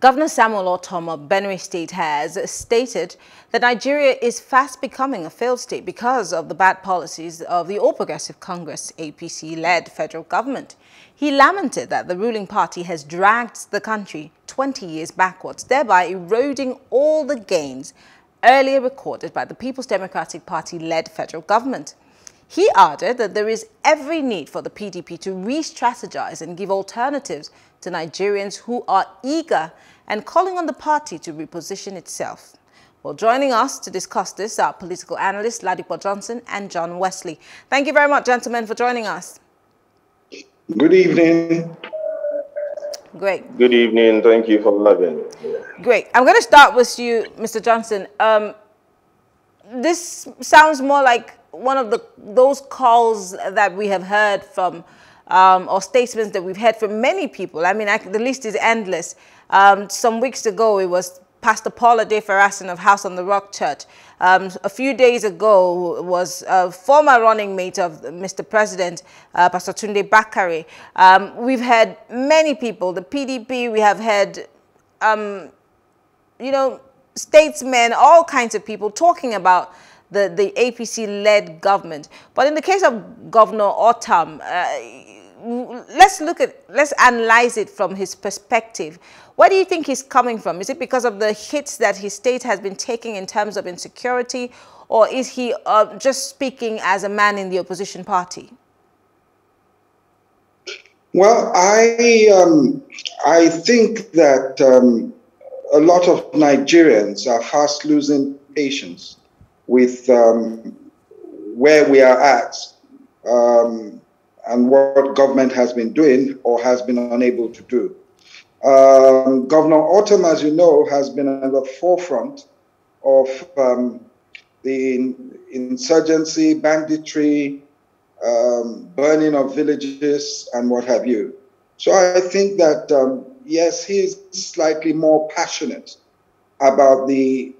Governor Samuel Ortom of Benue State has stated that Nigeria is fast becoming a failed state because of the bad policies of the All Progressive Congress APC-led federal government. He lamented that the ruling party has dragged the country 20 years backwards, thereby eroding all the gains earlier recorded by the People's Democratic Party-led federal government. He added that there is every need for the PDP to re-strategize and give alternatives to Nigerians who are eager and calling on the party to reposition itself. Well, joining us to discuss this are political analysts Ladipo Johnson and John Wesley. Thank you very much, gentlemen, for joining us. Good evening. Great. Good evening. Thank you for having me. Great. I'm going to start with you, Mr. Johnson. Um, this sounds more like one of the those calls that we have heard from um, or statements that we've heard from many people. I mean, I, the list is endless. Um, some weeks ago, it was Pastor Paul Adefarasin of House on the Rock Church. Um, a few days ago was a former running mate of Mr. President, uh, Pastor Tunde Bakare. Um, we've had many people, the PDP, we have had, um, you know, statesmen, all kinds of people talking about the, the APC-led government. But in the case of Governor Ortom, uh, let's look at, let's analyze it from his perspective. Where do you think he's coming from? Is it because of the hits that his state has been taking in terms of insecurity? Or is he uh, just speaking as a man in the opposition party? Well, I, um, I think that um, a lot of Nigerians are fast losing patience with um, where we are at um, and what government has been doing or has been unable to do. Um, Governor Ortom, as you know, has been at the forefront of um, the insurgency, banditry, um, burning of villages, and what have you. So I think that, um, yes, he's slightly more passionate about the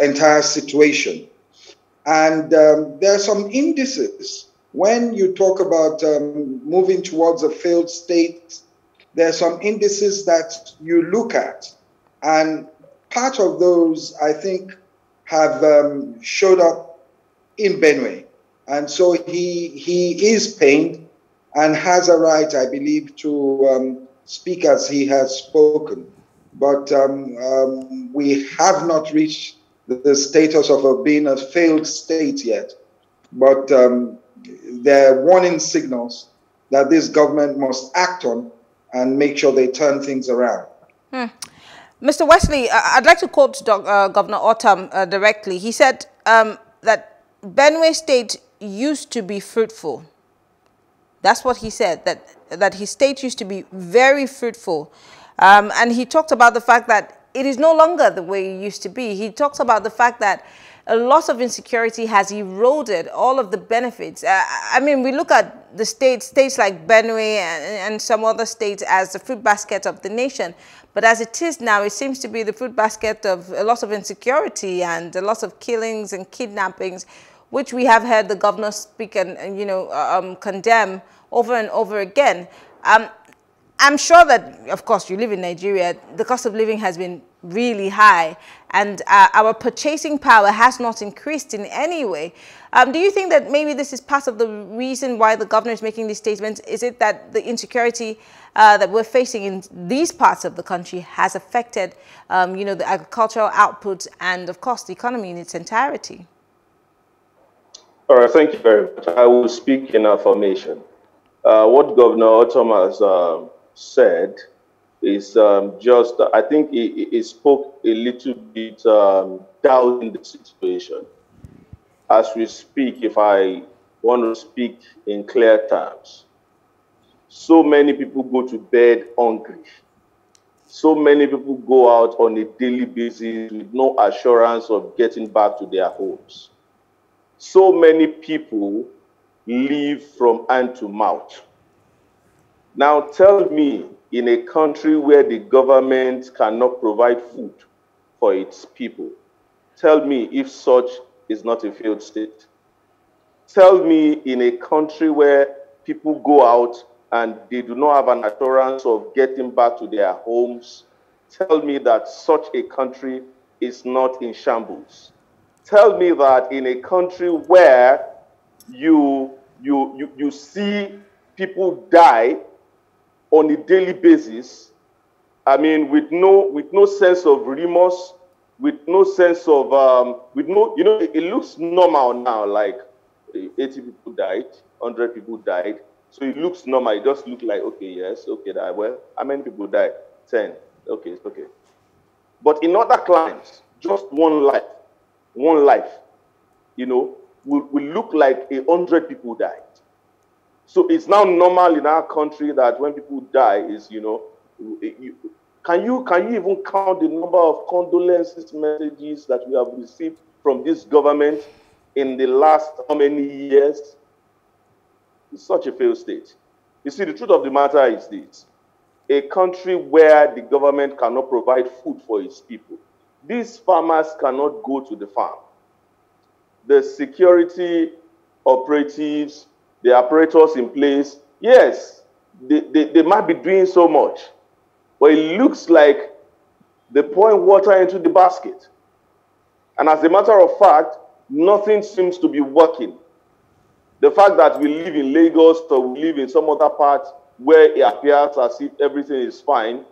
entire situation. And um, there are some indices. When you talk about um, moving towards a failed state, there are some indices that you look at. And part of those, I think, have um, showed up in Benue. And so he, he is pained and has a right, I believe, to um, speak as he has spoken. But um, um, we have not reached the status of a, being a failed state yet. But um, there are warning signals that this government must act on and make sure they turn things around. Hmm. Mr. Wesley, I'd like to quote uh, Governor Ortom uh, directly. He said um, that Benue State used to be fruitful. That's what he said, that, that his state used to be very fruitful. Um, and he talked about the fact that it is no longer the way it used to be. He talks about the fact that a lot of insecurity has eroded all of the benefits. Uh, I mean, we look at the states, states like Benue and, and, some other states as the fruit basket of the nation. But as it is now, it seems to be the fruit basket of a lot of insecurity and a lot of killings and kidnappings, which we have heard the governor speak and, and you know, um, condemn over and over again. Um, I'm sure that, of course, you live in Nigeria, the cost of living has been really high and uh, our purchasing power has not increased in any way. Um, do you think that maybe this is part of the reason why the governor is making these statements? Is it that the insecurity uh, that we're facing in these parts of the country has affected, um, you know, the agricultural output and, of course, the economy in its entirety? All right, thank you very much. I will speak in affirmation. Uh, what Governor Ortom has uh, said is um, just, I think he, he, spoke a little bit um, down in the situation. As we speak, if I want to speak in clear terms, so many people go to bed hungry. So many people go out on a daily basis with no assurance of getting back to their homes. So many people live from hand to mouth. Now tell me, in a country where the government cannot provide food for its people, tell me if such is not a failed state. Tell me in a country where people go out and they do not have an assurance of getting back to their homes, tell me that such a country is not in shambles. Tell me that in a country where you, you, you, you see people die on a daily basis, I mean, with no, with no sense of remorse, with no sense of, um, with no, you know, it, it looks normal now, like 80 people died, 100 people died. So it looks normal. It just looks like, okay, yes, okay, that, well, how many people died? 10. Okay, it's okay. But in other climes, just one life, one life, you know, will, will look like a hundred people died. So it's now normal in our country that when people die, is you know, you, can you can you even count the number of condolences messages that we have received from this government in the last how many years? It's such a failed state. You see, the truth of the matter is this a country where the government cannot provide food for its people. These farmers cannot go to the farm. The security operatives, the operators in place, yes, they, they, they might be doing so much, but it looks like they're pouring water into the basket. And as a matter of fact, nothing seems to be working. The fact that we live in Lagos or we live in some other part where it appears as if everything is fine,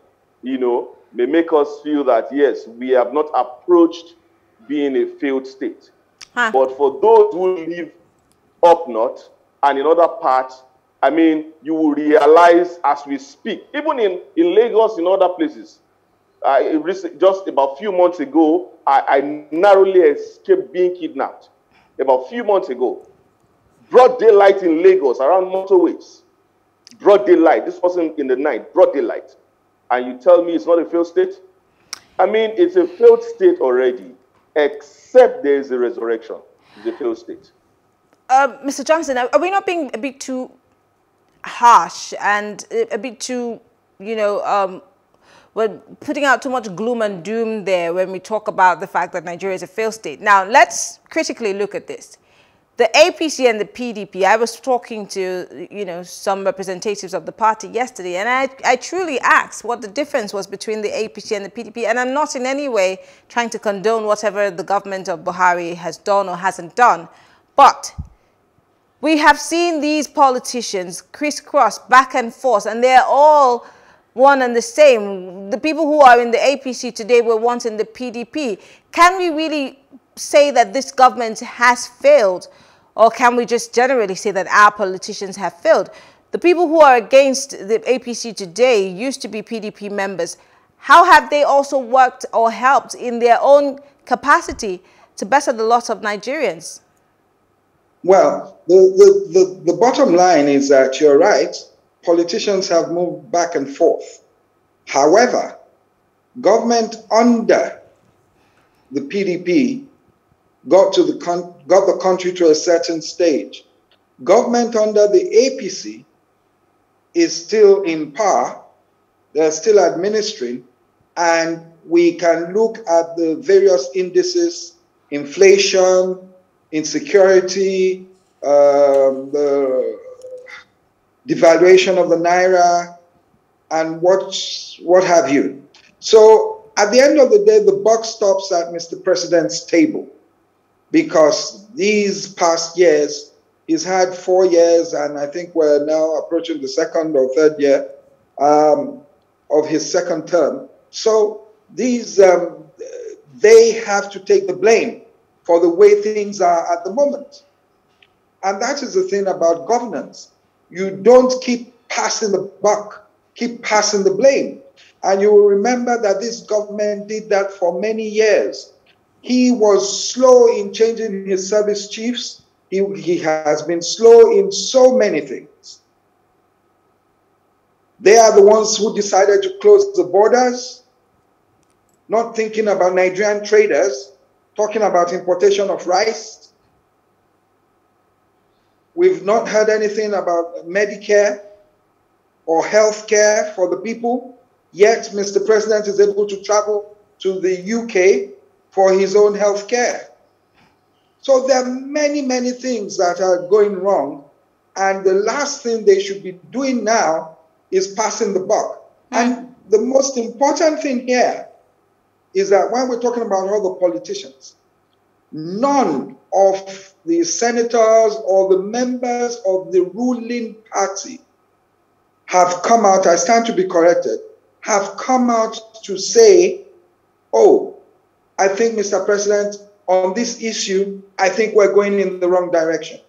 you know, may make us feel that, yes, we have not approached being a failed state. Huh. But for those who live up north and in other parts, I mean, you will realize as we speak, even in, in Lagos, in other places, uh, just about a few months ago, I, I narrowly escaped being kidnapped. About a few months ago, broad daylight in Lagos around motorways broad daylight, this wasn't in the night, broad daylight, and you tell me it's not a failed state? I mean, it's a failed state already, except there is a resurrection. It's a failed state. Mr. Johnson, are we not being a bit too harsh and a bit too, you know, um, we're putting out too much gloom and doom there when we talk about the fact that Nigeria is a failed state. Now, let's critically look at this the APC and the PDP, I was talking to, you know, some representatives of the party yesterday, and I, I truly asked what the difference was between the APC and the PDP, and I'm not in any way trying to condone whatever the government of Buhari has done or hasn't done, but we have seen these politicians crisscross back and forth, and they're all one and the same. The people who are in the APC today were once in the PDP. Can we really say that this government has failed or can we just generally say that our politicians have failed? The people who are against the APC today used to be PDP members. How have they also worked or helped in their own capacity to better the lot of Nigerians? Well, the, the, the, the bottom line is that you're right. Politicians have moved back and forth. However, government under the PDP got to the got the country to a certain stage. Government under the APC is still in power. They're still administering, and we can look at the various indices: inflation, insecurity, um, the devaluation of the naira, and what what have you. So at the end of the day, the buck stops at Mr. President's table because these past years, he's had four years, and I think we're now approaching the second or third year um, of his second term. So these, um, they have to take the blame for the way things are at the moment. And that is the thing about governance. You don't keep passing the buck, keep passing the blame. And you will remember that this government did that for many years. He was slow in changing his service chiefs. He, he has been slow in so many things. They are the ones who decided to close the borders, not thinking about Nigerian traders, talking about importation of rice. We've not heard anything about Medicare or health care for the people, yet Mr. President is able to travel to the UK for his own health care. So there are many, many things that are going wrong. And the last thing they should be doing now is passing the buck. Mm. And the most important thing here is that when we're talking about all the politicians, none of the senators or the members of the ruling party have come out, I stand to be corrected, have come out to say, oh, I think, Mr. President, on this issue, I think we're going in the wrong direction.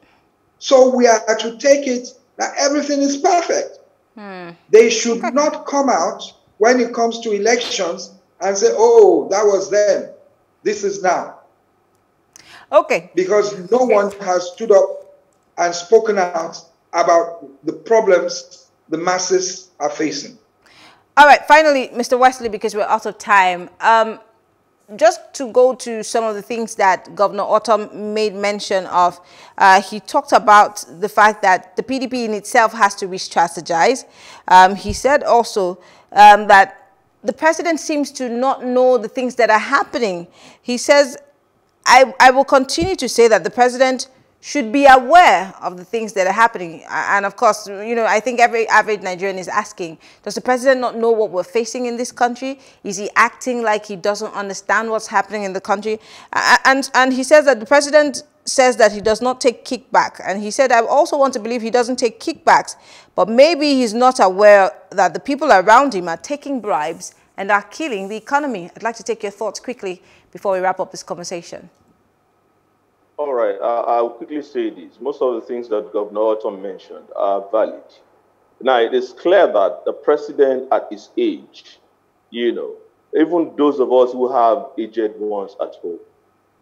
So we are to take it that everything is perfect. Hmm. They should not come out when it comes to elections and say, oh, that was then, this is now. Okay. Because no one has stood up and spoken out about the problems the masses are facing. All right, finally, Mr. Wesley, because we're out of time, um, just to go to some of the things that Governor Ortom made mention of, uh, he talked about the fact that the PDP in itself has to re-strategize. Um, he said also um, that the president seems to not know the things that are happening. He says, I, I will continue to say that the president should be aware of the things that are happening. And of course, you know, I think every average Nigerian is asking, does the president not know what we're facing in this country? Is he acting like he doesn't understand what's happening in the country? And, and he says that the president says that he does not take kickback. And he said, I also want to believe he doesn't take kickbacks, but maybe he's not aware that the people around him are taking bribes and are killing the economy. I'd like to take your thoughts quickly before we wrap up this conversation. All right, uh, I'll quickly say this. Most of the things that Governor Ortom mentioned are valid. Now, it is clear that the president at his age, you know, even those of us who have aged ones at home,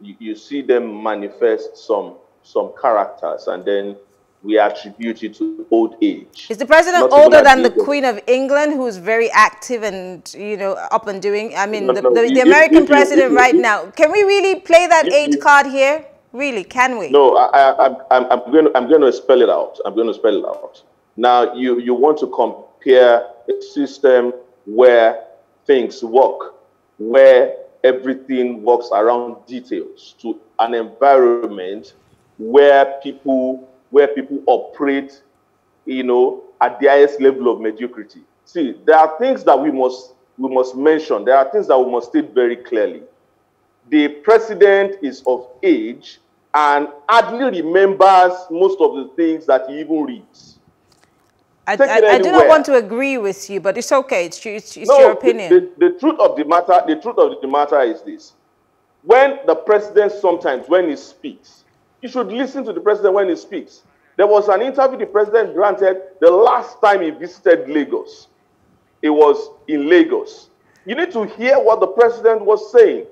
you, you see them manifest some some characters and then we attribute it to old age. Is the president Not older than the Queen of England, who's very active and you know up and doing? I mean, no, the, no, the, the American president right now. Can we really play that age card here? Really, can we? No, I, I, I'm, I'm going. To, I'm going to spell it out. I'm going to spell it out. Now, you you want to compare a system where things work, where everything works around details, to an environment where people where people operate, you know, at the highest level of mediocrity. See, there are things that we must we must mention. There are things that we must state very clearly. The president is of age and hardly remembers most of the things that he even reads. I, I, I, do not want to agree with you, but it's okay. It's, it's, it's no, your opinion. The, the, the, truth of the matter, the truth of the matter is this: when the president sometimes, when he speaks, you should listen to the president when he speaks. There was an interview the president granted the last time he visited Lagos. It was in Lagos. You need to hear what the president was saying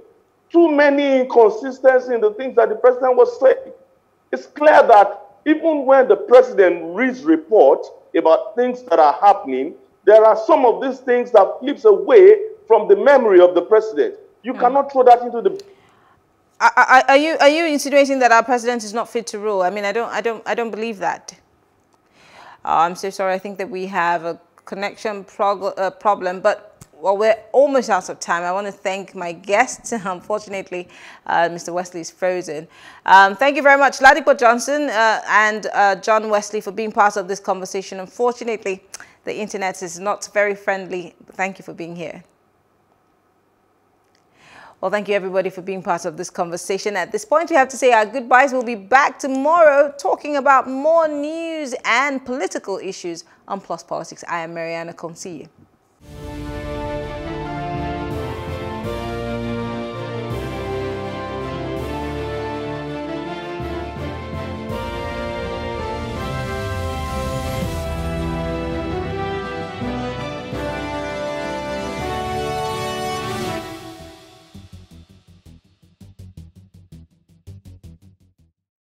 too many inconsistencies in the things that the president was saying. It's clear that even when the president reads reports about things that are happening, there are some of these things that flips away from the memory of the president. You mm. cannot throw that into the are, are, you are you insinuating that our president is not fit to rule? I mean, I don't I don't I don't believe that. Uh, I'm so sorry. I think that we have a connection prog uh, problem, but well, we're almost out of time. I want to thank my guests. Unfortunately, uh, Mr. Wesley is frozen. Um, thank you very much, Ladipo Johnson uh, and uh, John Wesley for being part of this conversation. Unfortunately, the internet is not very friendly. Thank you for being here. Well, thank you everybody for being part of this conversation. At this point, we have to say our goodbyes. We'll be back tomorrow talking about more news and political issues on Plus Politics. I am Mariana you.